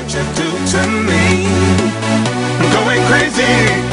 what you do to me. I'm going crazy.